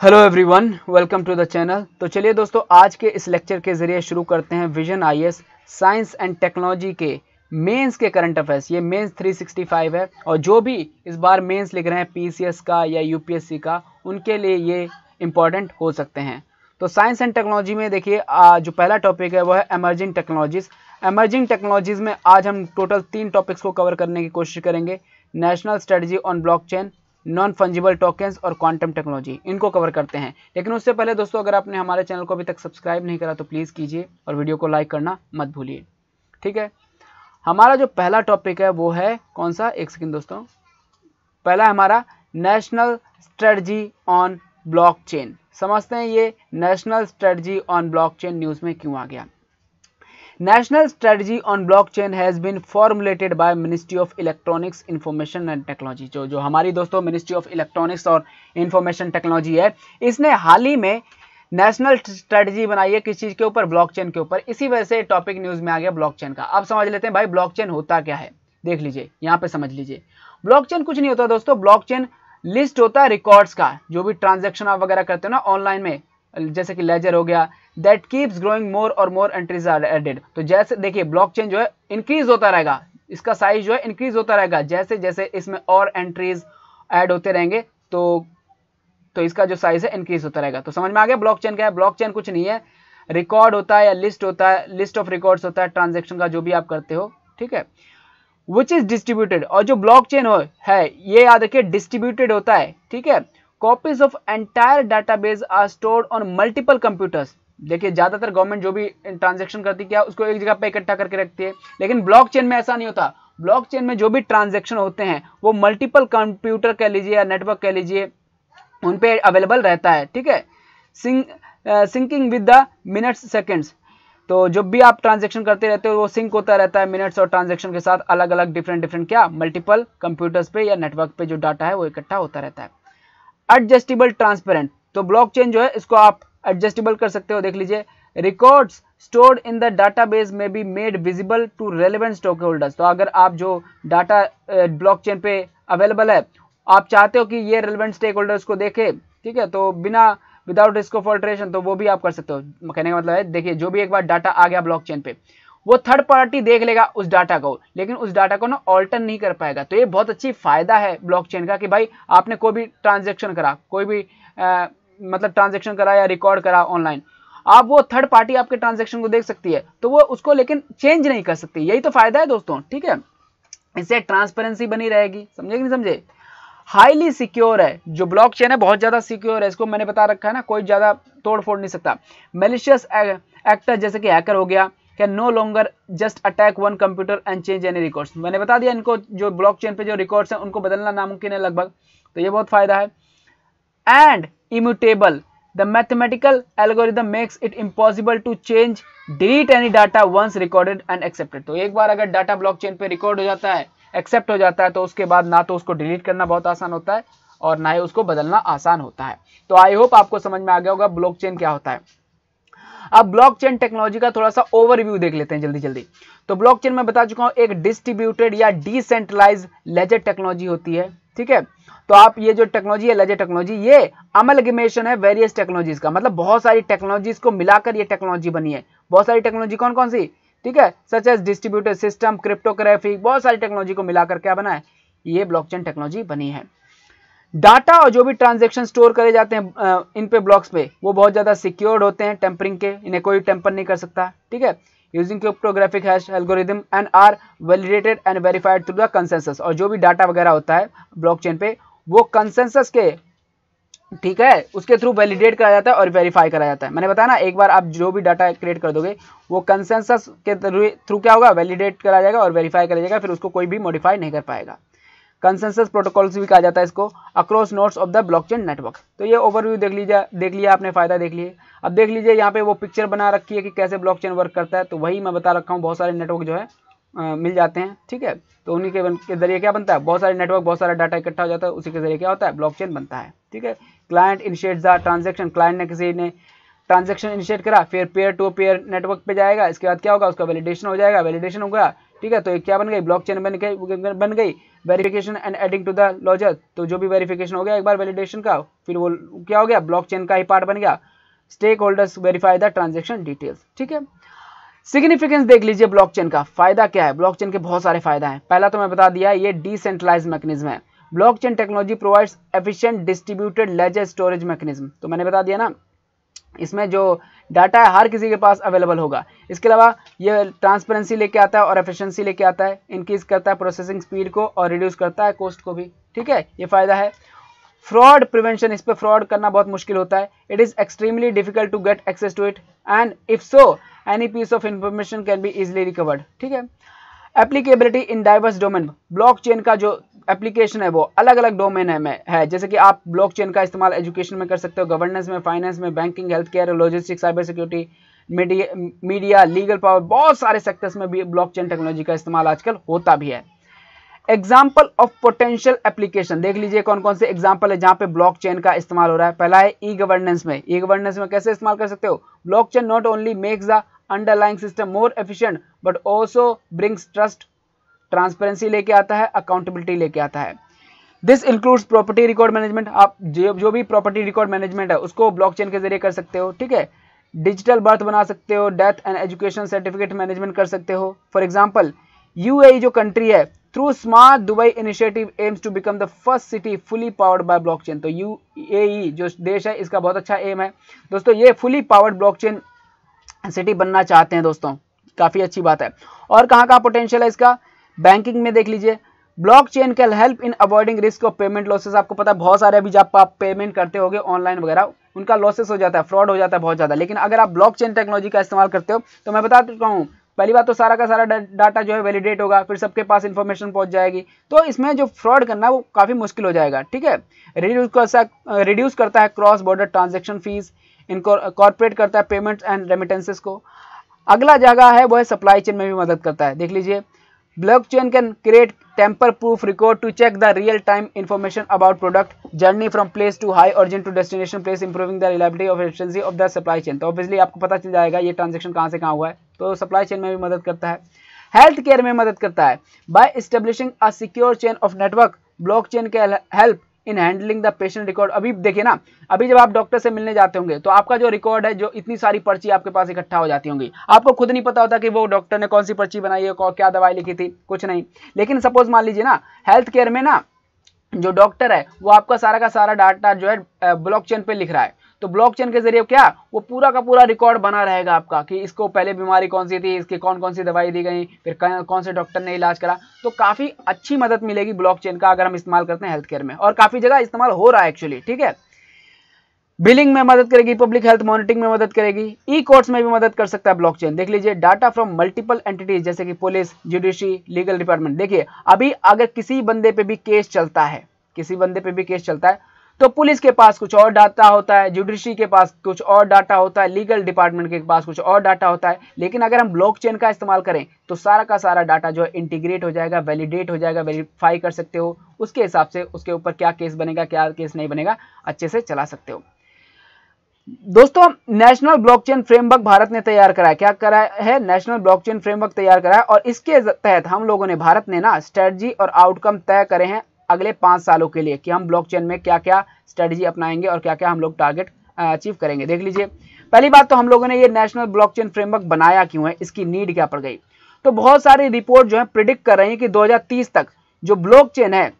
Hello everyone welcome to the channel तो चलिए दोस्तों, आज के इस लेक्चर के ज़रिए शुरू करते हैं vision IAS science and technology के मेंस के करंट अफेयर्स ये मेंस 365 है और जो भी इस बार मेंस लिख रहे हैं पीसीएस का या यूपीएससी का, उनके लिए ये इंपॉर्टेंट हो सकते हैं। तो साइंस एंड टेक्नोलॉजी में देखिए जो पहला टॉपिक है, वो है एमर्जिंग टेक्नोलॉजीज़ एमर्जिंग टेक्नोलॉजीज़ में आज हम टोटल तीन टॉपिक्स को कवर करने की कोशिश करेंगे. National strategy on blockchain non fungible tokens और क्वांटम टेक्नोलॉजी इनको कवर करते हैं। लेकिन उससे पहले दोस्तों, अगर आपने हमारे चैनल को अभी तक सब्सक्राइब नहीं करा तो प्लीज़ कीजिए और वीडियो को लाइक करना मत भूलिए। ठीक है? हमारा जो पहला टॉपिक है, वो है कौन सा? एक सेकेंड दोस्तों। पहला हमारा नेशनल स्ट्रेटजी ऑन ब्लॉकचेन समझते हैं ये national strategy on blockchain news में क्यों आ गया? National strategy on blockchain has been formulated by Ministry of Electronics, Information and Technology जो जो हमारी दोस्तों Ministry of Electronics और Information Technology है। इसने हाल ही में नेशनल स्ट्रेटजी बनाई है किस चीज़ के ऊपर? ब्लॉकचेन के ऊपर। इसी वजह से टॉपिक न्यूज़ में आ गया ब्लॉकचेन का। अब समझ लेते हैं भाई ब्लॉकचेन होता क्या है। देख लीजिए यहाँ पे समझ लीजिए। ब्लॉकचेन कुछ नहीं होता दोस्तों ब्लॉकचेन लिस्ट होता है रिकॉर्ड्स का। जो भी ट्रांजेक्शन आप वगैरह करते हो ना ऑनलाइन में जैसे कि लेजर हो गया दैट कीप्स ग्रोइंग मोर और मोर एंट्रीज आर एडेड तो जैसे, देखिए ब्लॉकचेन जो है इंक्रीज होता रहेगा। इसका साइज़ जो है इंक्रीज होता रहेगा। जैसे जैसे इसमें और एंट्रीज ऐड होते रहेंगे तो तो इसका जो साइज़ है इंक्रीज होता रहेगा। तो समझ में आ गया ब्लॉकचेन क्या है? ब्लॉकचेन कुछ नहीं है। रिकॉर्ड होता है या लिस्ट होता है लिस्ट ऑफ़ रिकॉर्ड्स होता है ट्रांजेक्शन का जो भी आप करते हो, ठीक है? विच इज़ डिस्ट्रीब्यूटेड और जो ब्लॉकचेन हो, है, ये याद रखिए डिस्ट्रीब्यूटेड होता है, ठीक है? Copies of entire database are stored on multiple computers देखिए, ज़्यादातर गवर्नमेंट जो भी ट्रांजेक्शन करती है, क्या उसको एक जगह पे इकट्ठा करके रखती है? लेकिन ब्लॉकचेन में ऐसा नहीं होता। ब्लॉकचेन में जो भी ट्रांजेक्शन होते हैं, वो मल्टीपल कंप्यूटर कह लीजिए या नेटवर्क कह लीजिए, उन पे अवेलेबल रहता है, ठीक है? Sync syncing with the minutes seconds तो जब भी आप ट्रांजेक्शन करते रहते हो, वो सिंक होता रहता है मिनट्स और ट्रांजेक्शन के साथ अलग अलग डिफरेंट डिफरेंट क्या? मल्टीपल कंप्यूटर्स पे या नेटवर्क पे जो डाटा है, वो इकट्ठा होता रहता है। एडजस्टेबल ट्रांसपेरेंट तो ब्लॉकचेन जो है, इसको आप एडजस्टेबल कर सकते हो, देख लीजिए। Records stored in the database में be made visible to relevant stock holders तो अगर आप जो डाटा ब्लॉकचेन पे अवेलेबल है, आप चाहते हो कि ये रेलिवेंट स्टेक होल्डर्स को देखे, ठीक है? तो बिना विदाउट रिस्क ऑफ़ ऑल्ट्रेशन तो वो भी आप कर सकते हो। कहने का मतलब है, देखिए, जो भी एक बार डाटा आ गया ब्लॉकचेन पे वो थर्ड पार्टी देख लेगा उस डाटा को लेकिन उस डाटा को ना ऑल्टर नहीं कर पाएगा। तो ये बहुत अच्छी फ़ायदा है ब्लॉकचेन का कि भाई आपने कोई भी ट्रांजेक्शन करा कोई भी आ, मतलब ट्रांजेक्शन करा या रिकॉर्ड करा ऑनलाइन आप वो थर्ड पार्टी आपके ट्रांजेक्शन को देख सकती है तो वो उसको लेकिन चेंज नहीं कर सकती। यही तो फ़ायदा है दोस्तों ठीक है? इससे ट्रांसपेरेंसी बनी रहेगी समझे कि नहीं समझे? हाईली सिक्योर है जो ब्लॉक चेन है बहुत ज़्यादा सिक्योर है इसको मैंने बता रखा है ना कोई ज़्यादा तोड़ फोड़ नहीं सकता। मेलिशियस एक्टर जैसे कि हैकर हो गया can no longer just attack one computer and change any records मैंने बता दिया इनको जो ब्लॉकचेन पे जो रिकॉर्ड्स हैं, उनको बदलना नामुमकिन है लगभग। तो ये बहुत फ़ायदा है। And immutable the mathematical algorithm makes it impossible to change delete any data once recorded and accepted तो एक बार अगर डाटा ब्लॉकचेन पे रिकॉर्ड हो जाता है एक्सेप्ट हो जाता है तो उसके बाद ना तो उसको डिलीट करना बहुत आसान होता है और ना ही उसको बदलना आसान होता है। तो आई होप आपको समझ में आ गया होगा ब्लॉकचेन क्या होता है। अब ब्लॉकचेन टेक्नोलॉजी का थोड़ा सा ओवरव्यू देख लेते हैं जल्दी जल्दी। तो ब्लॉकचेन में बता चुका हूँ, एक डिस्ट्रीब्यूटेड या डिसेंट्रलाइज लेजर टेक्नोलॉजी होती है, ठीक है? तो आप ये जो टेक्नोलॉजी है लेजर टेक्नोलॉजी ये अमलगमेशन है वेरियस टेक्नोलॉजीज़ का। मतलब बहुत सारी टेक्नोलॉजीज़ को मिलाकर ये टेक्नोलॉजी बनी है। बहुत सारी टेक्नोलॉजी कौन कौन सी? ठीक है? Such as distributed system cryptography बहुत सारी टेक्नोलॉजी को मिलाकर क्या बना है? ये ब्लॉकचेन टेक्नोलॉजी बनी है। डाटा और जो भी ट्रांजेक्शन स्टोर करे जाते हैं इन पे ब्लॉक्स पे, वो बहुत ज़्यादा सिक्योर्ड होते हैं टेम्परिंग के, इन्हें कोई टेम्पर नहीं कर सकता, ठीक है? Using cryptographic hash algorithm and are validated and verified through the consensus और जो भी डाटा वगैरह होता है ब्लॉकचेन पे, वो कंसेंसस के, ठीक है? उसके थ्रू वैलिडेट करा जाता है और वेरीफाई करा जाता है। मैंने बताया ना, एक बार आप जो भी डाटा क्रिएट कर दोगे, वो कंसेंसस के थ्रू क्या होगा? वैलिडेट करा जाएगा और वेरीफाई करा जाएगा, फिर उसको कोई भी मॉडिफाई नहीं कर पाएगा। कंसेंसस प्रोटोकॉल भी कहा जाता है इसको across nodes of the blockchain network तो ये ओवरव्यू देख लीजिए देख लिया आपने फ़ायदा देख लिए। अब देख लीजिए यहाँ पे वो पिक्चर बना रखी है कि कैसे ब्लॉकचेन वर्क करता है। तो वही मैं बता रखा हूँ बहुत सारे नेटवर्क जो है आ, मिल जाते हैं ठीक है? तो उन्हीं के, के ज़रिए क्या बनता है? बहुत सारे नेटवर्क बहुत सारा डाटा इकट्ठा हो जाता है उसी के ज़रिए क्या होता है? ब्लॉकचेन बनता है ठीक है? Client initiate the transaction client ने किसी ने ट्रांजेक्शन इनिशिएट करा फिर पेयर टू पेयर नेटवर्क पे जाएगा इसके बाद क्या होगा? उसका वैलिडेशन हो जाएगा वैलिडेशन हो गया ठीक है तो एक क्या बन गई? ब्लॉक चेन बन गई बन गई? Verification and adding to the ledger तो जो भी वेरिफिकेशन हो गया, एक बार वैलिडेशन का, फिर वो क्या हो गया? ब्लॉक चेन का ही पार्ट बन गया। Stake holders verify the transaction details ठीक है? सिग्निफिकेंस देख लीजिए ब्लॉकचेन का। फ़ायदा क्या है? ब्लॉकचेन के बहुत सारे फ़ायदा हैं। पहला तो मैं बता दिया, ये डिसेंट्रलाइज मैकेनिज्म है। Blockchain technology provides efficient distributed ledger storage mechanism तो मैंने बता दिया ना, इसमें जो डाटा हर किसी के पास अवेलेबल होगा। इसके अलावा ये ट्रांसपेरेंसी लेके आता है और एफिशिएंसी लेके आता है। इंक्रीज करता है प्रोसेसिंग स्पीड को और रिड्यूस करता है कॉस्ट को भी। ठीक है? ये फ़ायदा है। फ्रॉड प्रिवेंशन इस पर फ्रॉड करना बहुत मुश्किल होता है। It is extremely difficult to get access to it and if so any piece of information can be easily recovered ठीक है? Applicability in diverse domain blockchain का जो एप्लीकेशन है वो अलग अलग डोमेन है में, है। जैसे कि आप ब्लॉक चेन का इस्तेमाल एजुकेशन में कर सकते हो गवर्नेंस में फाइनेंस में banking health care logistics cyber security media media legal power बहुत सारे सेक्टर्स में भी ब्लॉकचेन टेक्नोलॉजी का इस्तेमाल आजकल होता भी है। एग्ज़ाम्पल ऑफ़ पोटेंशियल एप्लीकेशन देख लीजिए कौन कौन से एग्ज़ाम्पल है जहाँ पे ब्लॉक चेन का इस्तेमाल हो रहा है। पहला है ई e गवर्नेंस में ई e गवर्नेंस में कैसे इस्तेमाल कर सकते हो? Blockchain not only makes the underlying system more efficient but also brings trust transparency लेके आता है, अकाउंटेबिलिटी लेके आता है। This includes property record management आप जो जो भी प्रॉपर्टी रिकॉर्ड मैनेजमेंट है, उसको ब्लॉकचेन के ज़रिए कर सकते हो, ठीक है? डिजिटल बर्थ बना सकते हो death and education certificate management कर सकते हो। फॉर एग्ज़ाम्पल यूएई जो कंट्री है through smart Dubai initiative aims to become the first city fully powered by blockchain तो यूएई जो देश है, इसका बहुत अच्छा एम है। दोस्तों, ये फुली पावर्ड ब्लॉकचेन सिटी बनना चाहते हैं दोस्तों। काफ़ी अच्छी बात है। और कहाँ कहाँ पोटेंशियल है इसका? बैंकिंग में देख लीजिए। Blockchain can help in avoiding risk of payment losses आपको पता है, बहुत सारे अभी जब आप पेमेंट करते होगे ऑनलाइन वगैरह, उनका लॉसेस हो जाता है फ्रॉड हो जाता है बहुत ज़्यादा। लेकिन अगर आप ब्लॉक चेन टेक्नोलॉजी का इस्तेमाल करते हो तो मैं बता चुका हूँ, पहली बात तो सारा का सारा डाटा जो है वैलिडेट होगा, फिर सबके पास इन्फॉर्मेशन पहुँच जाएगी। तो इसमें जो फ्रॉड करना वो काफ़ी मुश्किल हो जाएगा, ठीक है? रिड्यूस कर रिड्यूस करता है क्रॉस बॉर्डर ट्रांजेक्शन फ़ीस इनको इनकॉर्पोरेट करता है पेमेंट्स एंड रेमिटेंसेस को। अगला जगह है, वो है सप्लाई चेन में भी मदद करता है। देख लीजिए blockchain can create tamper proof record to check the real time information about product journey from place to high origin to destination place improving the reliability of efficiency of the supply chain तो obviously आपको पता चल जाएगा ये transaction कहाँ से कहाँ हुआ है। तो सप्लाई चेन में भी मदद करता है। हेल्थ केयर में मदद करता है। By establishing a secure chain of network blockchain के help in handling the patient record. अभी देखिए ना, अभी जब आप डॉक्टर से मिलने जाते होंगे तो आपका जो रिकॉर्ड है, जो इतनी सारी पर्ची आपके पास इकट्ठा हो जाती होंगी। आपको खुद नहीं पता होता कि वो डॉक्टर ने कौन सी पर्ची बनाई है क्या दवाई लिखी थी, कुछ नहीं। लेकिन सपोज़ मान लीजिए ना, हेल्थ केयर में ना, जो डॉक्टर है, वो आपका सारा का सारा डाटा जो है ब्लॉकचेन पे लिख रहा है। तो ब्लॉकचेन के ज़रिए क्या? वो पूरा का पूरा रिकॉर्ड बना रहेगा आपका कि इसको पहले बीमारी कौन सी थी, इसकी कौन कौन सी दवाई दी गई, फिर कौन से डॉक्टर ने इलाज करा। तो काफ़ी अच्छी मदद मिलेगी ब्लॉकचेन का अगर हम इस्तेमाल करते हैं हेल्थ केयर में। और काफ़ी जगह इस्तेमाल हो रहा है एक्चुअली ठीक है? बिलिंग में मदद करेगी पब्लिक हेल्थ मॉनिटरिंग में मदद करेगी ई कोर्ट्स में भी मदद कर सकता है ब्लॉकचेन देख लीजिए डाटा फ्रॉम मल्टीपल एंटिटीज जैसे कि पुलिस जुडिशरी लीगल डिपार्टमेंट देखिए, अभी अगर किसी बंदे पे भी केस चलता है, किसी बंदे पे भी केस चलता है तो पुलिस के पास कुछ और डाटा होता है जुडिशरी के पास कुछ और डाटा होता है लीगल डिपार्टमेंट के पास कुछ और डाटा होता है, लेकिन अगर हम ब्लॉकचेन का इस्तेमाल करें तो सारा का सारा डाटा जो है इंटीग्रेट हो जाएगा वैलिडेट हो जाएगा वेरीफाई कर सकते हो, उसके हिसाब से उसके ऊपर क्या केस बनेगा, क्या केस नहीं बनेगा, अच्छे से चला सकते हो। दोस्तों नेशनल ब्लॉकचेन फ्रेमवर्क भारत ने तैयार करा है क्या करा है? नेशनल ब्लॉकचेन फ्रेमवर्क तैयार करा है और इसके तहत हम लोगों ने, भारत ने ना स्ट्रेटजी और आउटकम तय करे हैं। अगले पाँच सालों के लिए कि हम ब्लॉकचेन में क्या क्या स्ट्रेटजी अपनाएँगे और क्या क्या हम लोग टारगेट अचीव करेंगे। देख लीजिए, पहली बात तो हम लोगों ने ये नेशनल ब्लॉकचेन फ्रेमवर्क बनाया क्यों है, इसकी नीड क्या पड़ गई? तो बहुत सारी रिपोर्ट जो है प्रिडिक्ट कर रही है कि 2030 तक जो ब्लॉकचेन है,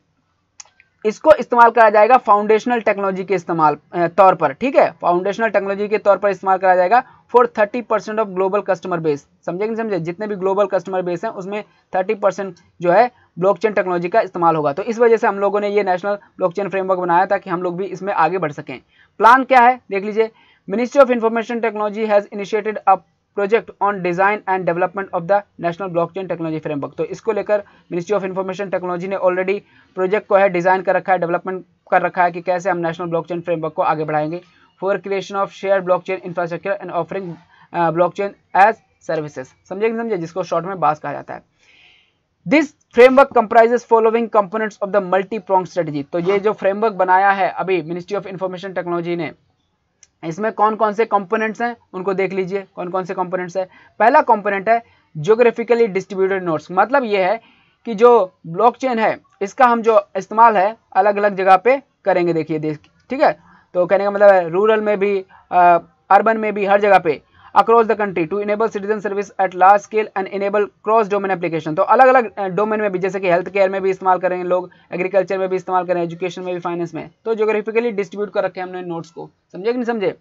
इसको इस्तेमाल करा जाएगा फाउंडेशनल टेक्नोलॉजी के इस्तेमाल तौर पर, ठीक है? फाउंडेशनल टेक्नोलॉजी के तौर पर इस्तेमाल करा जाएगा for 30 percent of global customer base समझे समझे? जितने भी ग्लोबल कस्टमर बेस हैं, उसमें 30 परसेंट जो है ब्लॉकचेन टेक्नोलॉजी का इस्तेमाल होगा। तो इस वजह से हम लोगों ने ये नेशनल ब्लॉकचेन फ्रेमवर्क बनाया ताकि हम लोग भी इसमें आगे बढ़ सकें। प्लान क्या है? देख लीजिए। Ministry of information technology has initiated a project on design and development of the national blockchain technology framework तो इसको लेकर मिनिस्ट्री ऑफ़ इंफॉर्मेशन टेक्नोलॉजी ने ऑलरेडी प्रोजेक्ट को है डिज़ाइन कर रखा है डेवलपमेंट कर रखा है कि कैसे हम नेशनल ब्लॉकचेन फ्रेमवर्क को आगे बढ़ाएँगे for creation of share blockchain infrastructure and offering blockchain as services समझे समझे? जिसको शॉर्ट में बास कहा जाता है। This framework comprises following components of the multi prong strategy तो ये जो फ्रेमवर्क बनाया है अभी मिनिस्ट्री ऑफ़ इंफॉर्मेशन टेक्नोलॉजी ने, इसमें कौन कौन से कंपोनेंट्स हैं, उनको देख लीजिए कौन कौन से कंपोनेंट्स है। पहला कंपोनेंट है जियोग्राफिकली डिस्ट्रीब्यूटेड नोट्स मतलब ये है कि जो ब्लॉकचेन है, इसका हम जो इस्तेमाल है अलग अलग जगह पे करेंगे। देखिए, देख, ठीक है? तो कहने का मतलब है रूरल में भी अर्बन में भी, हर जगह पे across the country to enable citizen service at large scale and enable cross domain application तो अलग अलग डोमेन में भी, जैसे कि हेल्थ केयर में भी इस्तेमाल करेंगे लोग एग्रीकल्चर में भी इस्तेमाल करें एजुकेशन में भी फाइनेंस में। तो जोग्राफिकली डिस्ट्रीब्यूट कर रखे हमने नोट्स को। समझे कि नहीं समझे?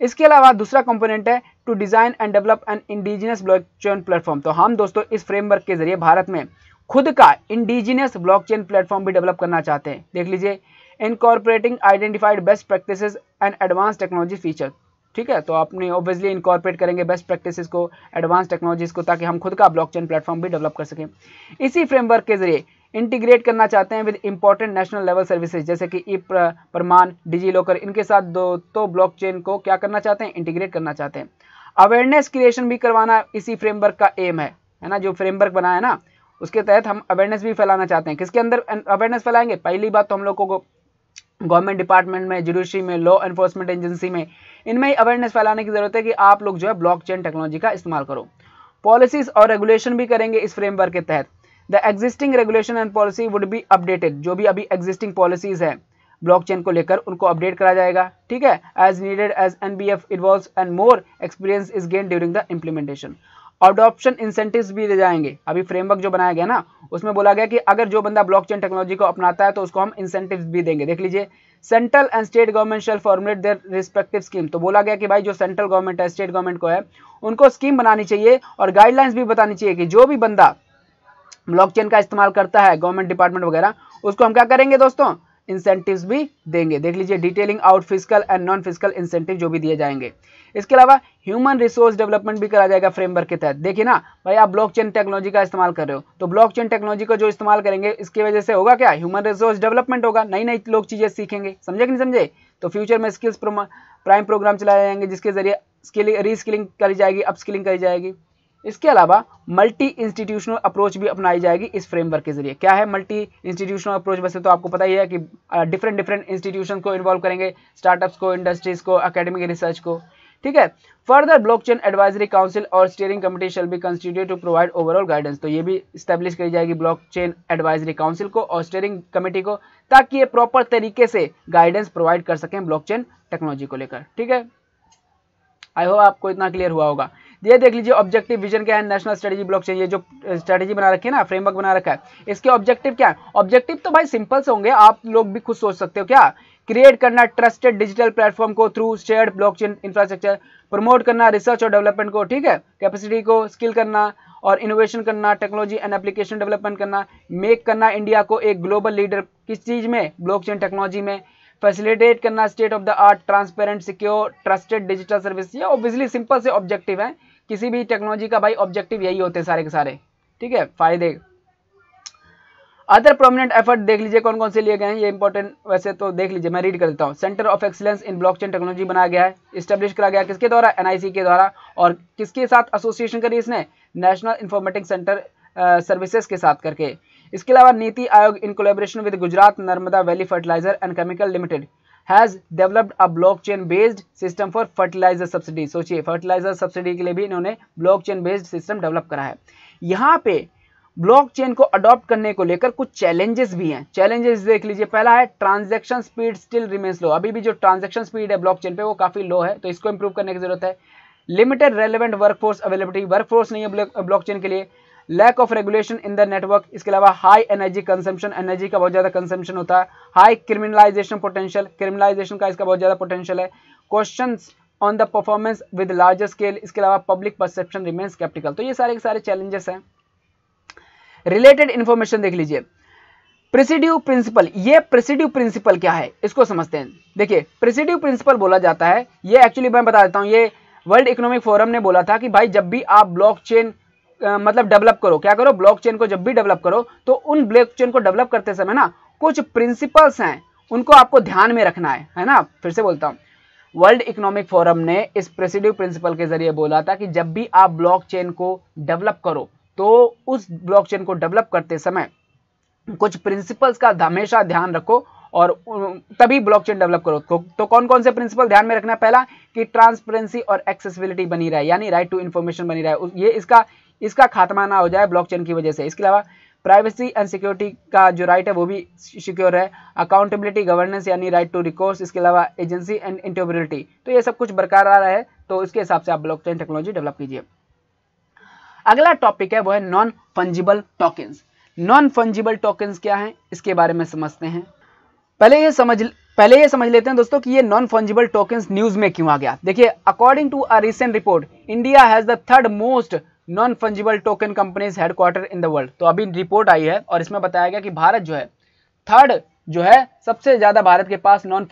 इसके अलावा दूसरा कंपोनेंट है to design and develop an indigenous blockchain platform तो हम दोस्तों इस फ्रेमवर्क के ज़रिए भारत में खुद का इंडिजिनियस ब्लॉकचेन प्लेटफॉर्म भी डेवलप करना चाहते हैं। देख लीजिए incorporating identified best practices and advance technology feature ठीक है? तो अपने ऑब्वियसली इनकॉर्पोरेट करेंगे बेस्ट प्रैक्टिसेस को एडवांस टेक्नोलॉजीज़ को, ताकि हम खुद का ब्लॉकचेन प्लेटफॉर्म भी डेवलप कर सकें। इसी फ्रेमवर्क के ज़रिए इंटीग्रेट करना चाहते हैं with important national level services जैसे कि ई प्रमाण डिजी लॉकर इनके साथ दो तो ब्लॉकचेन को क्या करना चाहते हैं? इंटीग्रेट करना चाहते हैं। अवेयरनेस क्रिएशन भी करवाना इसी फ्रेमवर्क का एम है है ना? जो फ्रेमवर्क बनाया है ना, उसके तहत हम अवेयरनेस भी फैलाना चाहते हैं। किसके अंदर अवेयरनेस फैलाएँगे? पहली बात तो हम लोगों को गवर्नमेंट डिपार्टमेंट में, जुडिशरी में लॉ एनफोर्समेंट एजेंसी में, इनमें अवेयरनेस फैलाने की ज़रूरत है कि आप लोग जो है ब्लॉकचेन टेक्नोलॉजी का इस्तेमाल करो। पॉलिसीज़ और रेगुलेशन भी करेंगे इस फ्रेमवर्क के तहत। The existing regulation and policy would be updated जो भी अभी एग्जिस्टिंग पॉलिसीज़ है ब्लॉकचेन को लेकर उनको अपडेट करा जाएगा। ठीक है? As needed as N B F involve and more experience is gain during the implementation adoption incentives भी दे जाएँगे। अभी फ्रेमवर्क जो बनाया गया ना, उसमें बोला गया कि अगर जो बंदा ब्लॉकचेन टेक्नोलॉजी को अपनाता है तो उसको हम इंसेंटिव्स भी देंगे। देख लीजिए central and state government shall formulate their respective scheme तो बोला गया कि भाई, जो सेंट्रल गवर्नमेंट है स्टेट गवर्नमेंट को है, उनको स्कीम बनानी चाहिए और गाइडलाइंस भी बतानी चाहिए कि जो भी बंदा ब्लॉकचेन का इस्तेमाल करता है गवर्नमेंट डिपार्टमेंट वगैरह, उसको हम क्या करेंगे दोस्तों? इंसेंटिव्स भी देंगे। देख लीजिए detailing out physical and non physical incentive जो भी दिए जाएँगे। इसके अलावा ह्यूमन रिसोर्स डेवलपमेंट भी करा जाएगा फ्रेमवर्क के तहत। देखिए ना, भाई आप ब्लॉकचेन टेक्नोलॉजी का इस्तेमाल कर रहे हो तो ब्लॉकचेन टेक्नोलॉजी का जो इस्तेमाल करेंगे, इसकी वजह से होगा क्या? ह्यूमन रिसोर्स डेवलपमेंट होगा। नई नई लोग चीज़ें सीखेंगे। समझे कि नहीं समझे? तो फ्यूचर में स्किल्स प्राइम प्रोग्राम चलाए जाएँगे, जिसके ज़रिए स्किलिंग रीस्किलिंग करी जाएगी अपस्किलिंग करी जाएगी। इसके अलावा मल्टी इंस्टीट्यूशनल अप्रोच भी अपनाई जाएगी इस फ्रेमवर्क के ज़रिए। क्या है मल्टी इंस्टीट्यूशनल अप्रोच वैसे तो आपको पता ही है कि डिफरेंट डिफरेंट इंस्टीट्यूशन को इन्वॉल्व करेंगे स्टार्टअप्स को इंडस्ट्रीज़ को अकेडमिक रिसर्च को। ठीक है? फर्दर ब्लॉकचेन एडवाइजरी काउंसिल और steering committee shall be constitute to provide overall guidance तो ये भी स्टैब्लिश करी जाएगी ब्लॉकचेन एडवाइजरी काउंसिल को और स्टीयरिंग कमेटी को, ताकि ये प्रॉपर तरीके से गाइडेंस प्रोवाइड कर सकें ब्लॉकचेन टेक्नोलॉजी को लेकर। ठीक है? आई होप आपको इतना क्लियर हुआ होगा। ये देख लीजिए ऑब्जेक्टिव विजन क्या है? नेशनल स्ट्रेटेजी ब्लॉक ये जो स्ट्रेटेजी बना रखी है ना फ्रेमवर्क बना रखा है। इसके ऑब्जेक्टिव क्या? है ऑब्जेक्टिव तो भाई सिंपल से होंगे, आप लोग भी खुद सोच सकते हो क्या? क्रिएट करना ट्रस्टेड डिजिटल प्लेटफॉर्म को through shared blockchain infrastructure promote करना रिसर्च और डेवलपमेंट को, ठीक है? कैपेसिटी को स्किल करना और इनोवेशन करना टेक्नोलॉजी एंड एप्लीकेशन डेवलपमेंट करना मेक करना इंडिया को एक ग्लोबल लीडर किस चीज़ में? ब्लॉकचेन टेक्नोलॉजी में। फैसिलिटेट करना state of the art transparent secure trusted digital service ये ऑब्वियसली सिंपल से ऑब्जेक्टिव है। किसी भी टेक्नोलॉजी का भाई ऑब्जेक्टिव यही होते हैं सारे के सारे। ठीक है? फ़ायदे। अदर प्रोमिनेंट एफर्ट देख लीजिए कौन कौन से लिए गए हैं। ये इंपॉर्टेंट वैसे तो देख लीजिए, मैं रीड कर देता हूँ। Centre of excellence in blockchain technology बनाया गया है। इस्टेब्लिश करा गया किसके द्वारा? एनआईसी के द्वारा। और किसके साथ एसोसिएशन करी इसने? नेशनल इंफॉर्मेटिक सेंटर सर्विसेज़ के साथ करके। इसके अलावा NITI Aayog in collaboration with Gujarat Narmada valley fertilizer and chemical limited has developed a blockchain based system for fertilizer subsidy सोचिए फर्टिलाइज़र सब्सिडी के लिए भी इन्होंने ब्लॉकचेन बेस्ड सिस्टम डेवलप करा है। यहाँ पे ब्लॉकचेन को अडॉप्ट करने को लेकर कुछ चैलेंजेस भी हैं। चैलेंजेस देख लीजिए, पहला है transaction speed still remains low अभी भी जो ट्रांजैक्शन स्पीड है ब्लॉकचेन पे, वो काफ़ी लो है तो इसको इंप्रूव करने की ज़रूरत है। Limited relevant workforce availability workforce नहीं है ब्लॉकचेन के लिए। Lack of regulation in the network इसके अलावा हाई एनर्जी कंजम्पशन एनर्जी का बहुत ज़्यादा कंजम्पशन होता है। हाई क्रिमिनलाइजेशन पोटेंशियल क्रिमिनलाइजेशन का इसका बहुत ज़्यादा पोटेंशियल है। Question on the performance with larger scale इसके अलावा पब्लिक परसेप्शन रिमेन स्केप्टिकल तो ये सारे के सारे चैलेंजेस हैं। रिलेटेड इंफॉर्मेशन देख लीजिए। प्रेसिडिव प्रिंसिपल ये प्रेसिडिव प्रिंसिपल क्या है? इसको समझते हैं। देखिए प्रेसिडिव प्रिंसिपल बोला जाता है। ये एक्चुअली मैं बता देता हूँ, ये वर्ल्ड इकोनॉमिक फोरम ने बोला था कि भाई जब भी आप ब्लॉकचेन मतलब डेवलप करो। क्या करो? ब्लॉकचेन को जब भी डेवलप करो तो उन ब्लॉकचेन को डेवलप करते समय ना कुछ प्रिंसिपल्स हैं उनको आपको ध्यान में रखना है है ना? फिर से बोलता हूँ। वर्ल्ड इकोनॉमिक फोरम ने इस प्रेसिडिव प्रिंसिपल के ज़रिए बोला था कि जब भी आप ब्लॉकचेन को डेवलप करो तो उस ब्लॉकचेन को डेवलप करते समय कुछ प्रिंसिपल्स का हमेशा ध्यान रखो और तभी ब्लॉकचेन डेवलप करो। तो, तो कौन कौन से प्रिंसिपल ध्यान में रखना है? पहला कि ट्रांसपेरेंसी और एक्सेसिबिलिटी बनी रहे यानी राइट टू इन्फॉर्मेशन बनी रहे। ये इसका इसका खात्मा ना हो जाए ब्लॉकचेन की वजह से। इसके अलावा प्राइवेसी एंड सिक्योरिटी का जो राइट है, वो भी सिक्योर है। अकाउंटेबिलिटी गवर्नेंस यानी राइट टू रिकोर्स इसके अलावा एजेंसी एंड इंटेबिलिटी तो ये सब कुछ बरकरार है तो इसके हिसाब से आप ब्लॉकचेन टेक्नोलॉजी डेवलप कीजिए। अगला टॉपिक है, वो है non fungible tokens non fungible tokens क्या है, इसके बारे में समझते हैं। पहले ये समझ, पहले ये समझ लेते हैं दोस्तों कि ये नॉन फंजिबल टोकन्स न्यूज़ में क्यों आ गया। देखिए according to a recent report India has the third most non fungible token companies headquarter in the world तो अभी रिपोर्ट आई है और इसमें बताया गया कि भारत जो है थर्ड जो है, सबसे ज़्यादा भारत के पास नॉन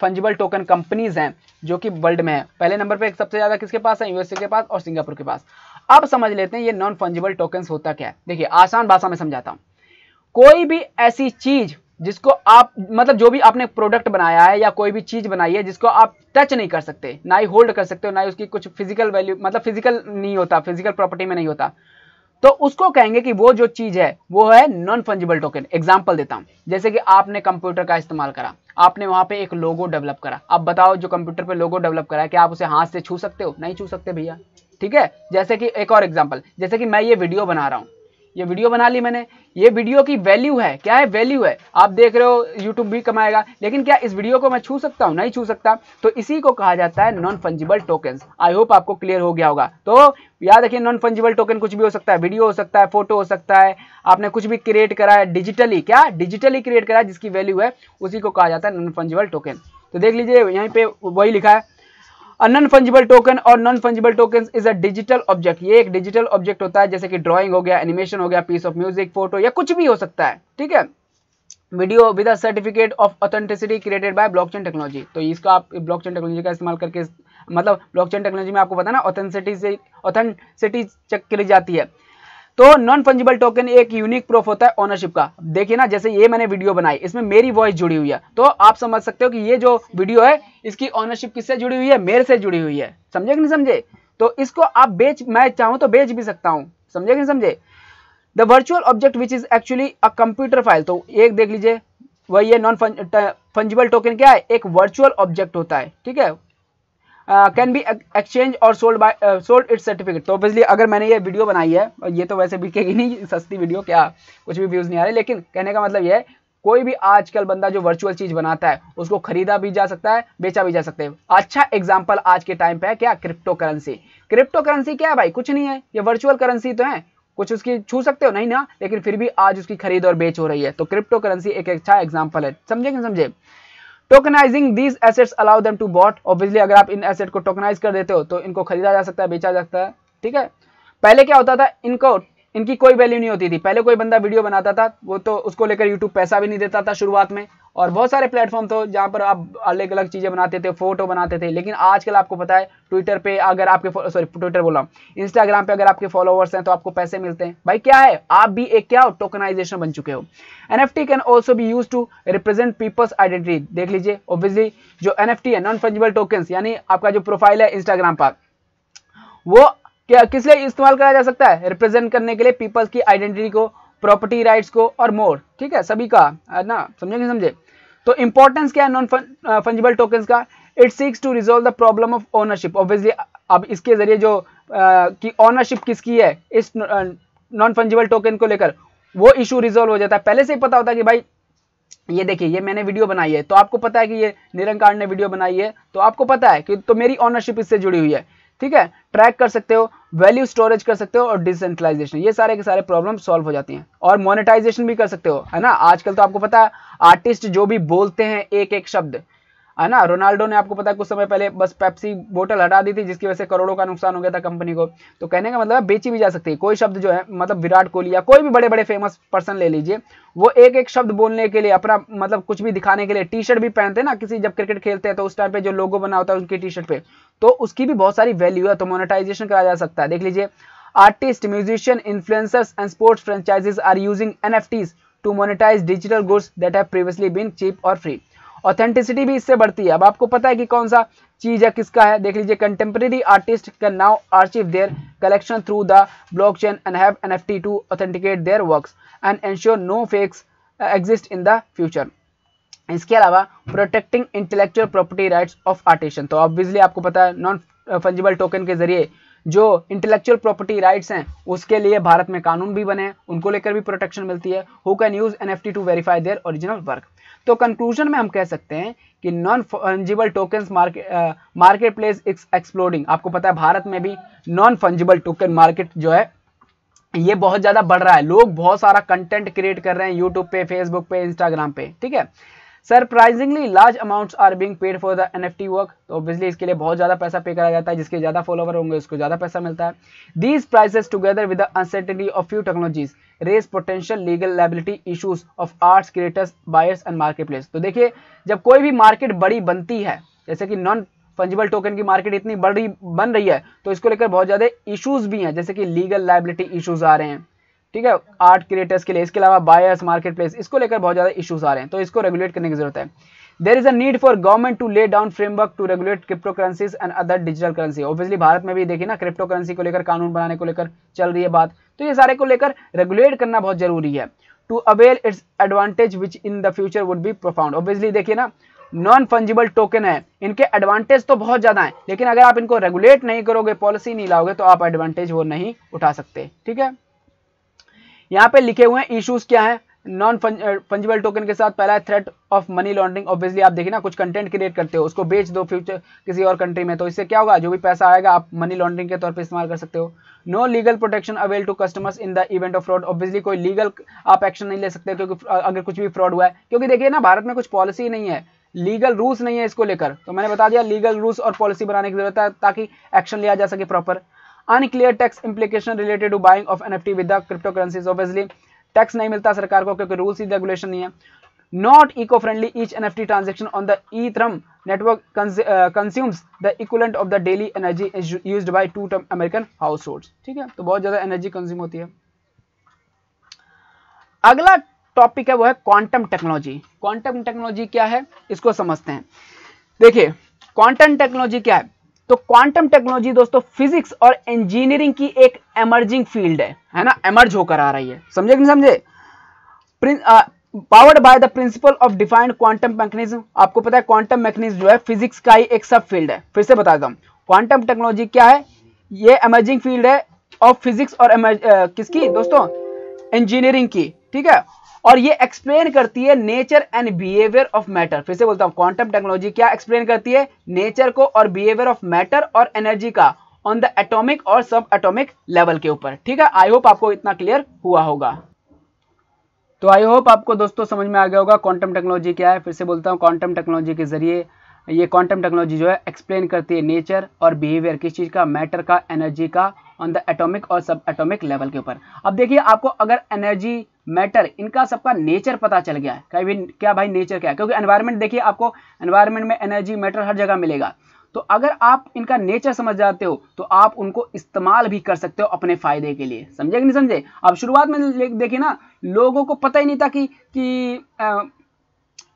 फंजिबल टोकन कंपनीज़ हैं, जो कि वर्ल्ड में है। पहले नंबर पे सबसे ज़्यादा किसके पास है? यूएसए के पास और सिंगापुर के पास। अब समझ लेते हैं ये नॉन फंजिबल टोकन होता क्या है। देखिए, आसान भाषा में समझाता हूँ। कोई भी ऐसी चीज़ जिसको आप मतलब जो भी आपने प्रोडक्ट बनाया है या कोई भी चीज़ बनाई है, जिसको आप टच नहीं कर सकते, ना ही होल्ड कर सकते हो, ना ही उसकी कुछ फ़िज़िकल वैल्यू मतलब फ़िज़िकल नहीं होता फ़िज़िकल प्रॉपर्टी में नहीं होता। तो उसको कहेंगे कि वो जो चीज़ है, वो है नॉन फंजिबल टोकन एग्ज़ाम्पल देता हूँ। जैसे कि आपने कंप्यूटर का इस्तेमाल करा, आपने वहाँ पे एक लोगो डेवलप करा। अब बताओ, जो कंप्यूटर पे लोगो डेवलप करा है, क्या आप उसे हाथ से छू सकते हो? नहीं छू सकते भैया। ठीक है? जैसे कि एक और एग्ज़ाम्पल जैसे कि मैं ये वीडियो बना रहा हूँ। ये वीडियो बना ली मैंने। ये वीडियो की वैल्यू है। क्या है? वैल्यू है। आप देख रहे हो यूट्यूब भी कमाएगा। लेकिन क्या इस वीडियो को मैं छू सकता हूँ? नहीं छू सकता। तो इसी को कहा जाता है non fungible token I hope आपको क्लियर हो गया होगा। तो याद रखिए नॉन फंजिबल टोकन कुछ भी हो सकता है। वीडियो हो सकता है फ़ोटो हो सकता है। आपने कुछ भी क्रिएट करा है डिजिटली क्या? डिजिटली क्रिएट करा है, जिसकी वैल्यू है, उसी को कहा जाता है नॉन फंजिबल टोकन तो देख लीजिए, यहीं पे वही लिखा है। नॉन फंजिबल टोकन और non fungible token is a digital object ये एक डिजिटल ऑब्जेक्ट होता है, जैसे कि ड्रॉइंग हो गया एनिमेशन हो गया पीस ऑफ़ म्यूज़िक फ़ोटो या कुछ भी हो सकता है, ठीक है? Video with a certificate of authenticity created by blockchain technology तो इसका आप ब्लॉकचेन टेक्नोलॉजी का इस्तेमाल करके मतलब ब्लॉकचेन टेक्नोलॉजी में आपको पता ना ऑथेंसिटी से ऑथेंटिसिटी चेक करी जाती है। तो नॉन फंजिबल टोकन एक यूनिक प्रूफ होता है ओनरशिप का। देखिए ना, जैसे ये मैंने वीडियो बनाई, इसमें मेरी वॉइस जुड़ी हुई है। तो आप समझ सकते हो कि ये जो वीडियो है, इसकी ओनरशिप किससे जुड़ी हुई है? मेरे से जुड़ी हुई है। समझे कि नहीं समझे? तो इसको आप बेच, मैं चाहूँ तो बेच भी सकता हूँ। समझे कि नहीं समझे? The virtual object which is actually a computer file तो एक देख लीजिए, वही है नॉन फंजिबल टोकन क्या है? एक वर्चुअल ऑब्जेक्ट होता है, ठीक है? कैन बी एक्सचेंज और sold by sold its certificate तो ऑब्वियसली अगर मैंने ये वीडियो बनाई है, ये तो वैसे बिकेगी नहीं, सस्ती वीडियो क्या? कुछ भी व्यूज़ नहीं आ रहे, लेकिन कहने का मतलब ये है, कोई भी आजकल बंदा जो वर्चुअल चीज़ बनाता है, उसको खरीदा भी जा सकता है, बेचा भी जा सकता है। अच्छा एग्ज़ाम्पल आज के टाइम पे है क्या? क्रिप्टो करेंसी क्रिप्टो करेंसी क्या है भाई? कुछ नहीं है। ये वर्चुअल करेंसी तो है। कुछ उसकी छू सकते हो? नहीं ना, लेकिन फिर भी आज उसकी खरीद और बेच हो रही है। तो क्रिप्टो करेंसी एक अच्छा एग्ज़ाम्पल है। समझे कि समझे? Tokenizing these assets allow them to bought obviously अगर आप इन एसेट को टोकनाइज कर देते हो तो इनको खरीदा जा सकता है, बेचा जा सकता है, ठीक है? पहले क्या होता था? इनको, इनकी कोई वैल्यू नहीं होती थी। पहले कोई बंदा वीडियो बनाता था, वो तो उसको लेकर यूट्यूब पैसा भी नहीं देता था शुरुआत में। और बहुत सारे प्लेटफॉर्म थे जहाँ पर आप अलग अलग चीज़ें बनाते थे फ़ोटो बनाते थे, लेकिन आजकल आपको पता है ट्विटर पे अगर आपके सॉरी ट्विटर बोला इंस्टाग्राम पे अगर आपके फॉलोअर्स हैं तो आपको पैसे मिलते हैं। भाई क्या है? आप भी एक क्या हो? टोकनाइजेशन बन चुके हो। N F T can also be use to represent people's identity देख लीजिए ऑब्वियसली जो एन एफ़ टी है नॉन फंजिबल टोकन यानी आपका जो प्रोफ़ाइल है इंस्टाग्राम पर, वो क्या, किस लिए इस्तेमाल करा जा सकता है? रिप्रेजेंट करने के लिए पीपल्स की आइडेंटिटी को प्रॉपर्टी राइट्स को और मोर ठीक है? सभी का ना? समझे नहीं समझे? तो इंपॉर्टेंस क्या है? नॉन फंजिबल टोकन का? It seeks to resolve the problem of ownership obviously अब इसके ज़रिए जो की ओनरशिप किसकी है? इस नॉन फंजिबल टोकन को लेकर, वो इशू रिजोल्व हो जाता है। पहले से ही पता होता है कि भाई, ये देखिए, ये मैंने वीडियो बनाई है। तो आपको पता है कि ये निरंकार ने वीडियो बनाई है। तो आपको पता है कि तो मेरी ऑनरशिप इससे जुड़ी हुई है। ठीक है? ट्रैक कर सकते हो वैल्यू स्टोरेज कर सकते हो और डिसेंट्रलाइजेशन ये सारे के सारे प्रॉब्लम सॉल्व हो जाती हैं। और मोनेटाइजेशन भी कर सकते हो, है ना? आजकल तो आपको पता है आर्टिस्ट जो भी बोलते हैं एक एक शब्द, है ना? रोनाल्डो ने आपको पता है, कुछ समय पहले बस पेप्सी बोतल हटा दी थी, जिसकी वजह से करोड़ों का नुकसान हो गया था कंपनी को। तो कहने का मतलब बेची भी जा सकती है। कोई शब्द जो है मतलब विराट कोहली या कोई भी बड़े बड़े फ़ेमस पर्सन ले लीजिए, वो एक एक शब्द बोलने के लिए, अपना मतलब कुछ भी दिखाने के लिए टी शर्ट भी पहनते हैं ना, किसी जब क्रिकेट खेलते हैं तो उस टाइम पे जो लोगो बना होता है, उनकी टी शर्ट पे। तो उसकी भी बहुत सारी वैल्यू है तो मोनेटाइजेशन करा जा सकता है। देख लीजिए artist musician influencers and sports franchises are using NFTs to monetize digital goods that have previously been cheap और फ्री ऑथेंटिसिटी भी इससे बढ़ती है। अब आपको पता है कि कौन सा चीज़ है किसका है? देख लीजिए contemporary artist can now archive their collection through the blockchain and have NFT to authenticate their works and ensure no fakes exist in the future इसके अलावा protecting intellectual property rights of artisan तो obviously आपको पता है non fungible token के ज़रिए जो intellectual property rights हैं, उसके लिए भारत में कानून भी बने हैं, उनको लेकर भी प्रोटेक्शन मिलती है। Who can use N F to verify their original work तो कंक्लूजन में हम कह सकते हैं कि non fungible token marketplace place exploding आपको पता है, भारत में भी नॉन फंजिबल टोकन मार्केट जो है, ये बहुत ज़्यादा बढ़ रहा है। लोग बहुत सारा कंटेंट क्रिएट कर रहे हैं यूट्यूब पे फेसबुक पे इंस्टाग्राम पे, ठीक है? Surprisingly large amounts are being paid for the NFT work तो ऑब्वियसली इसके लिए बहुत ज़्यादा पैसा पे करा जाता है, जिसके ज़्यादा फॉलोवर होंगे, उसको ज़्यादा पैसा मिलता है। These prices together with the uncertainty of few technologies raise potential legal liability issues of arts creators buyers and marketplace तो देखिए, जब कोई भी मार्केट बड़ी बनती है, जैसे कि नॉन फंजिबल टोकन की मार्केट इतनी बड़ी बन रही है तो इसको लेकर बहुत ज़्यादा इश्यूज़ भी हैं, जैसे कि लीगल लाइबिलिटी इश्यूज़ आ रहे हैं। ठीक है आर्ट क्रिएटर्स के लिए। इसके अलावा बायर्स मार्केट प्लेस इसको लेकर बहुत ज़्यादा इश्यूज़ आ रहे हैं तो इसको रेगुलेट करने की ज़रूरत है। There is a need for government to lay down framework to regulate cryptocurrencies and other digital currency obviously Bharat में भी देखिए ना क्रिप्टो करेंसी को लेकर, कानून बनाने को लेकर चल रही है बात। तो ये सारे को लेकर रेगुलेट करना बहुत ज़रूरी है। To avail its advantage which in the future would be profound obviously देखिए ना नॉन फंजिबल टोकन है। इनके एडवांटेज तो बहुत ज़्यादा है, लेकिन अगर आप इनको रेगुलेट नहीं करोगे पॉलिसी नहीं लाओगे तो आप एडवांटेज वो नहीं उठा सकते। ठीक है? यहाँ पे लिखे हुए हैं इश्यूज़ क्या है? नॉन फंजिबल टोकन के साथ पहला है threat of money laundering obviously आप देखिए ना, कुछ कंटेंट क्रिएट करते हो, उसको बेच दो फ्यूचर किसी और कंट्री में तो इससे क्या होगा? जो भी पैसा आएगा, आप मनी लॉन्ड्रिंग के तौर पे इस्तेमाल कर सकते हो. No legal protection avail to customers in the event of fraud obviously कोई लीगल आप एक्शन नहीं ले सकते, क्योंकि अगर कुछ भी फ्रॉड हुआ है. क्योंकि देखिए ना, भारत में कुछ पॉलिसी नहीं है. लीगल रूल्स नहीं है इसको लेकर. तो मैंने बता दिया लीगल रूल्स और पॉलिसी बनाने की ज़रूरत है, ताकि एक्शन लिया जा सके proper unclear tax implication related to buying of NFT with the cryptocurrencies obviously tax नहीं मिलता सरकार को क्योंकि रूल्स रेगुलेशन नहीं है। Not eco friendly each N F T transaction on the Ethereum network consumes the equivalent of the daily energy use by two term American household ठीक है? तो बहुत ज़्यादा एनर्जी कंज्यूम होती है। अगला टॉपिक है, वो है क्वांटम टेक्नोलॉजी क्वांटम टेक्नोलॉजी क्या है? इसको समझते हैं। देखिए क्वांटम टेक्नोलॉजी क्या है? तो क्वांटम टेक्नोलॉजी दोस्तों फिजिक्स और इंजीनियरिंग की एक एमर्जिंग फ़ील्ड है है ना? एमर्ज होकर आ रही है। समझे कि नहीं समझे? Powered by the principle of defined quantum mechanism आपको पता है क्वांटम मैकेनिज्म जो है फिजिक्स का ही एक सब फ़ील्ड है। फिर से बता दूँ क्वांटम टेक्नोलॉजी क्या है? ये एमर्जिंग फ़ील्ड है ऑफ़ फिजिक्स और uh, किसकी? दोस्तों इंजीनियरिंग की। ठीक है? और ये एक्सप्लेन करती है nature and behaviour of matter फिर से बोलता हूँ क्वांटम टेक्नोलॉजी क्या एक्सप्लेन करती है? नेचर को और बिहेवियर ऑफ़ मैटर और एनर्जी का ऑन द एटॉमिक और सब एटॉमिक लेवल के ऊपर. ठीक है? आई होप आपको इतना क्लियर हुआ होगा. तो आई होप आपको दोस्तों समझ में आ गया होगा क्वांटम टेक्नोलॉजी क्या है। फिर से बोलता हूँ क्वांटम टेक्नोलॉजी के ज़रिए ये क्वांटम टेक्नोलॉजी जो है एक्सप्लेन करती है नेचर और बिहेवियर किस चीज़ का? मैटर का एनर्जी का ऑन द एटॉमिक और सब एटॉमिक लेवल के ऊपर. अब देखिए, आपको अगर एनर्जी मैटर, इनका सबका नेचर पता चल गया है। क्या भी क्या भाई नेचर क्या है? क्योंकि एनवायरनमेंट देखिए, आपको एनवायरनमेंट में एनर्जी मैटर हर जगह मिलेगा। तो अगर आप इनका नेचर समझ जाते हो तो आप उनको इस्तेमाल भी कर सकते हो अपने फ़ायदे के लिए। समझे कि नहीं समझे? अब शुरुआत में देखिए ना, लोगों को पता ही नहीं था कि कि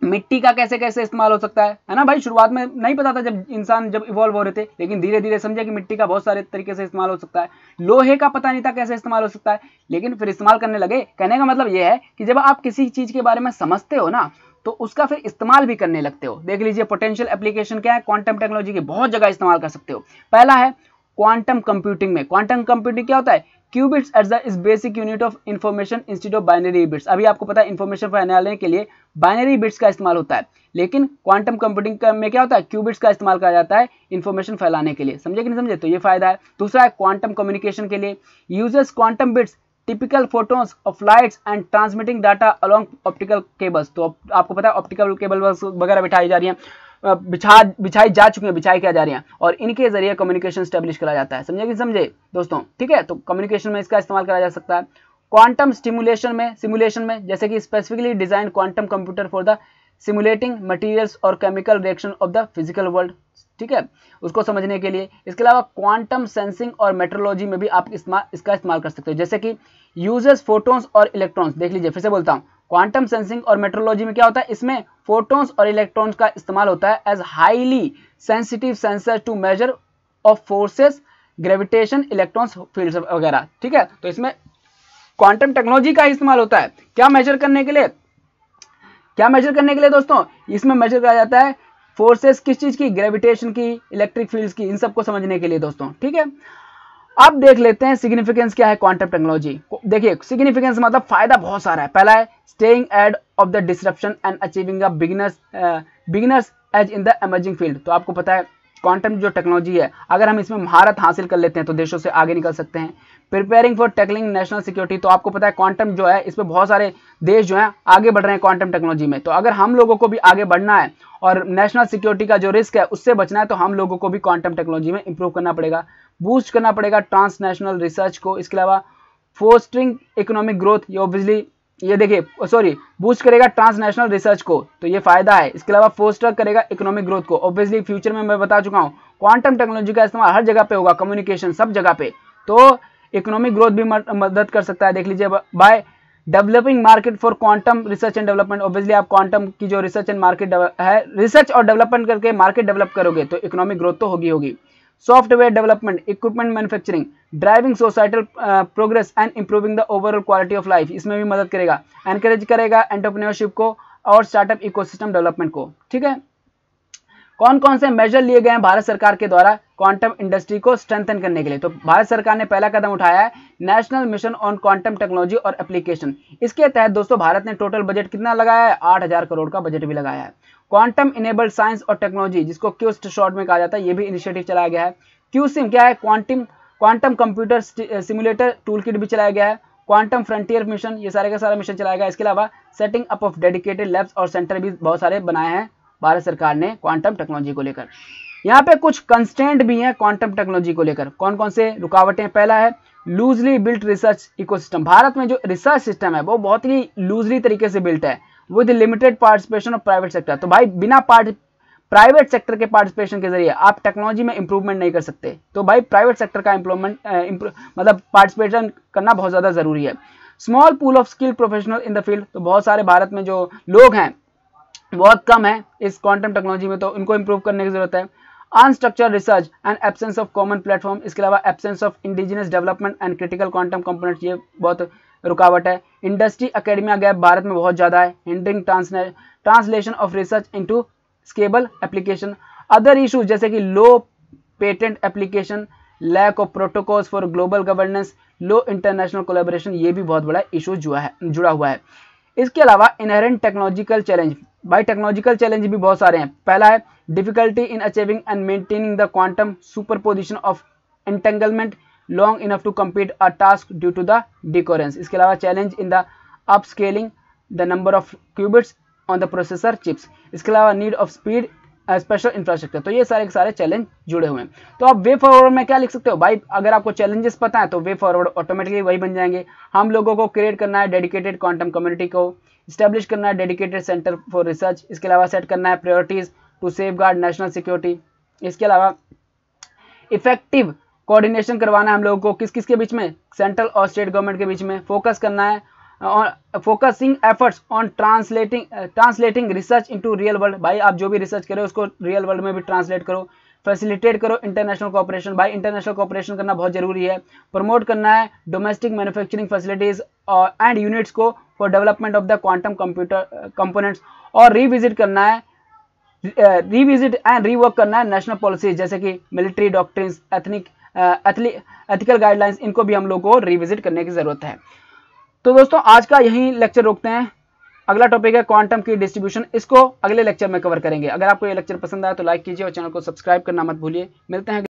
मिट्टी का कैसे कैसे इस्तेमाल हो सकता है? है ना भाई? शुरुआत में नहीं पता था जब इंसान जब इवॉल्व हो रहे थे, लेकिन धीरे धीरे समझे कि मिट्टी का बहुत सारे तरीके से इस्तेमाल हो सकता है। लोहे का पता नहीं था कैसे इस्तेमाल हो सकता है, लेकिन फिर इस्तेमाल करने लगे। कहने का मतलब यह है कि जब आप किसी चीज़ के बारे में समझते हो ना तो उसका फिर इस्तेमाल भी करने लगते हो। देख लीजिए पोटेंशियल एप्लीकेशन क्या है? क्वांटम टेक्नोलॉजी के बहुत जगह इस्तेमाल कर सकते हो। पहला है क्वांटम कंप्यूटिंग में। क्वांटम कंप्यूटिंग क्या होता है? Qubits at the is basic unit of information instead of binary bits अभी आपको पता है इन्फॉर्मेशन फैलाने के लिए बाइनरी बिट्स का इस्तेमाल होता है। लेकिन क्वांटम कंप्यूटिंग में क्या होता है? क्यूबिट्स का इस्तेमाल करा जाता है इन्फॉर्मेशन फैलाने के लिए। समझे कि नहीं समझे? तो ये फ़ायदा है। दूसरा है क्वांटम कम्युनिकेशन के लिए। Users quantum bits typical photons of lights and transmitting data along optical cables तो आपको पता है ऑप्टिकल केबल वगैरह बिठाई जा रही है। बिछा, बिछाई जा चुकी है, बिछाई क्या जा रही है? और इनके ज़रिए कम्युनिकेशन स्टेब्लिश करा जाता है। समझे कि समझे? दोस्तों, ठीक है? तो कम्युनिकेशन में इसका इस्तेमाल करा जा सकता है। क्वांटम स्टिमुलेशन में सिमुलेशन में, जैसे कि specifically design quantum computer for the simulating materials और chemical reaction of the physical world ठीक है? उसको समझने के लिए। इसके अलावा क्वांटम सेंसिंग और मेट्रोलॉजी में भी आप इस्तेमाल इसका इस्तेमाल कर सकते हो। जैसे कि यूज़र्स फोटोन्स और इलेक्ट्रॉन्स देख लीजिए, फिर से बोलता हूँ। क्वांटम सेंसिंग और मेट्रोलॉजी में क्या होता है? इसमें फोटोन्स और इलेक्ट्रॉन्स का इस्तेमाल होता है as highly sensitive sensor to measure of forces gravitation electrons field वगैरह, ठीक है? तो इसमें क्वांटम टेक्नोलॉजी का इस्तेमाल होता है। क्या मेजर करने के लिए? क्या मेजर करने के लिए दोस्तों? इसमें मेजर किया जाता है फोर्सेस किस चीज़ की? ग्रेविटेशन की इलेक्ट्रिक फील्ड्स की, इन सबको समझने के लिए दोस्तों, ठीक है? अब देख लेते हैं सिग्निफिकेंस क्या है क्वांटम टेक्नोलॉजी देखिए सिग्निफिकेंस मतलब फ़ायदा बहुत सारा है। पहला है staying ahead of the disruption and achieving a beginners beginners edge in the emerging field तो आपको पता है क्वांटम जो टेक्नोलॉजी है, अगर हम इसमें महारत हासिल कर लेते हैं तो देशों से आगे निकल सकते हैं। Preparing for tackling national security तो आपको पता है क्वांटम जो है, इसमें बहुत सारे देश जो है, आगे बढ़ रहे हैं क्वांटम टेक्नोलॉजी में। तो अगर हम लोगों को भी आगे बढ़ना है, और नेशनल सिक्योरिटी का जो रिस्क है, उससे बचना है तो हम लोगों को भी क्वांटम टेक्नोलॉजी में इंप्रूव करना पड़ेगा। बूस्ट करना पड़ेगा ट्रांसनेशनल रिसर्च को। इसके अलावा फोस्टरिंग इकोनॉमिक ग्रोथ ये ऑब्वियसली ये देखिए सॉरी बूस्ट करेगा ट्रांसनेशनल रिसर्च को तो ये फ़ायदा है। इसके अलावा फोस्टर करेगा इकोनॉमिक ग्रोथ को। ऑब्वियसली फ्यूचर में मैं बता चुका हूँ क्वांटम टेक्नोलॉजी का इस्तेमाल हर जगह पे होगा कम्युनिकेशन सब जगह पे। तो इकोनॉमिक ग्रोथ भी मदद कर सकता है, देख लीजिए by developing market for quantum research and development obviously आप क्वांटम की जो रिसर्च एंड मार्केट है रिसर्च और डेवलपमेंट करके मार्केट डेवलप करोगे तो इकोनॉमिक ग्रोथ तो होगी होगी। Software development equipment manufacturing driving societal progress and improving the overall quality of life इसमें भी मदद करेगा एनकरेज करेगा एंटरप्रेन्योरशिप को और स्टार्टअप इकोसिस्टम डेवलपमेंट को। ठीक है? कौन कौन से मेजर लिए गए हैं भारत सरकार के द्वारा क्वांटम इंडस्ट्री को स्ट्रेंथन करने के लिए? तो भारत सरकार ने पहला कदम उठाया है national mission on quantum technology और एप्लीकेशन इसके तहत दोस्तों, भारत ने टोटल बजट कितना लगाया है? आठ हज़ार करोड़ का बजट भी लगाया है। क्वांटम इनेबल्ड साइंस और टेक्नोलॉजी जिसको क्यूस्ट शॉर्ट में कहा जाता है, ये भी इनिशिएटिव चलाया गया है। क्यूसिम क्या है? Quantum quantum computer simulator toolkit भी चलाया गया है। क्वांटम फ्रंटियर मिशन ये सारे का सारा मिशन चलाया गया इसके अलावा setting up of dedicated labs और सेंटर भी बहुत सारे बनाए हैं। भारत सरकार ने क्वांटम टेक्नोलॉजी को लेकर। यहाँ पे कुछ कंस्टेंट भी हैं क्वांटम टेक्नोलॉजी को लेकर। कौन कौन से रुकावटें? पहला है loosely built research ecosystem Bharat में जो रिसर्च सिस्टम है, वो बहुत ही लूजली तरीके से बिल्ट है। With limited participation of private sector तो भाई, बिना पार्ट प्राइवेट सेक्टर के पार्टिसिपेशन के ज़रिए आप टेक्नोलॉजी में इंप्रूवमेंट नहीं कर सकते। तो भाई प्राइवेट सेक्टर का इंप्रूवमेंट मतलब पार्टिसिपेशन करना बहुत ज़्यादा ज़रूरी है। Small pool of skill professional in the field तो बहुत सारे भारत में जो लोग हैं बहुत कम है इस क्वांटम टेक्नोलॉजी में तो उनको इंप्रूव करने की ज़रूरत है। Unstructure research and absence of common platform इसके अलावा absence of indigenous development and critical quantum component ये बहुत रुकावट है। इंडस्ट्री अकेडमिया गैप भारत में बहुत ज़्यादा है। Hindering translation of research into scalable application other issues जैसे कि low patent application lack of protocols for global governance low international collaboration ये भी बहुत बड़ा इशू जुड़ा है, जुड़ा हुआ है। इसके अलावा इनहेरेंट टेक्नोलॉजिकल चैलेंज भाई टेक्नोलॉजिकल चैलेंज भी बहुत सारे हैं। पहला है difficulty in achieving and maintaining the quantum superposition of entanglement long enough to compete a task due to the decoherence इसके अलावा challenge in the upscaling the number of qubits on the processor chips इसके अलावा need of speed special infrastructure तो ये सारे के सारे challenge जुड़े हुए हैं। तो आप वे फॉरवर्ड में क्या लिख सकते हो? भाई, अगर आपको चैलेंजेस पता है तो वे फॉरवर्ड ऑटोमेटिकली वही बन जाएँगे। हम लोगों को क्रिएट करना है डेडिकेटेड क्वांटम कम्युनिटी को। स्टैब्लिश करना है डेडिकेटेड सेंटर फॉर रिसर्च इसके अलावा सेट करना है priorities to safe national security इसके अलावा इफ़ेक्टिव कोऑर्डिनेशन करवाना है हम लोगों को किस किस के बीच में? सेंट्रल और स्टेट गवर्नमेंट के बीच में फोकस करना है focusing efforts on translating translating research into real world भाई, आप जो भी रिसर्च करो, उसको रियल वर्ल्ड में भी ट्रांसलेट करो। फैसिलिटेट करो इंटरनेशनल कॉपरेशन भाई इंटरनेशनल कॉपरेशन करना बहुत ज़रूरी है। प्रमोट करना है domestic manufacturing facilities and units को for development of the quantum computer components और रिविजिट करना है रिविजिट एंड रीवर्क करना है नेशनल पॉलिसीज़ जैसे कि military doctrine ethnic ethical guidelines इनको भी हम लोग को रिविजिट करने की ज़रूरत है। तो दोस्तों, आज का यही लेक्चर रोकते हैं। अगला टॉपिक है क्वांटम की डिस्ट्रीब्यूशन इसको अगले लेक्चर में कवर करेंगे। अगर आपको ये लेक्चर पसंद आया तो लाइक कीजिए और चैनल को सब्सक्राइब करना मत भूलिए। मिलते हैं